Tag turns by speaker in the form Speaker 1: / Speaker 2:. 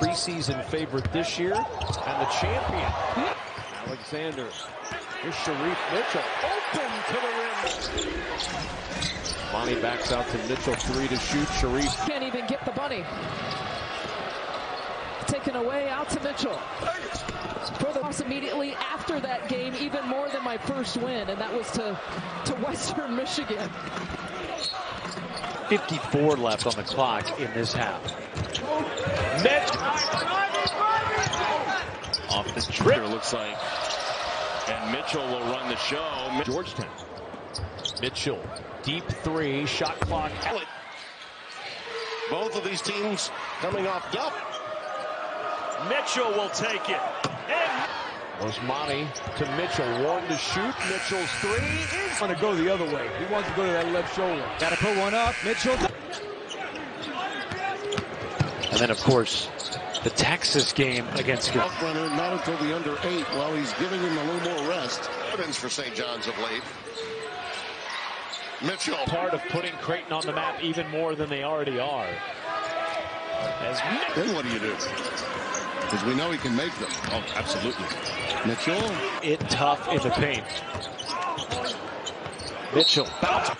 Speaker 1: preseason favorite this year and the champion. Alexander. Here's Shereef Mitchell. Open to the rim. Monty backs out to Mitchell. Three to shoot. Shereef.
Speaker 2: Can't even get the bunny. Taken away out to Mitchell. For the loss immediately after that game, even more than my first win, and that was to, to Western Michigan.
Speaker 3: 54 left on the clock in this half.
Speaker 1: Mitchell.
Speaker 4: Off the trip, looks like. And Mitchell will run the show.
Speaker 1: Georgetown. Mitchell, deep three, shot clock.
Speaker 4: Both of these teams coming off duck.
Speaker 1: Mitchell will take it. And Osmani to Mitchell. One to shoot. Mitchell's three is
Speaker 5: going to go the other way. He wants to go to that left shoulder.
Speaker 3: Got to put one up. Mitchell. And then, of course, the Texas game against
Speaker 4: Front runner not until the under eight while he's giving him a little more rest. Evidence for St. John's of late. Mitchell.
Speaker 3: part of putting Creighton on the map even more than they already are.
Speaker 4: As then what do you do? Because we know he can make them. Oh, absolutely. Mitchell.
Speaker 3: It tough in the paint. Mitchell. Bounce.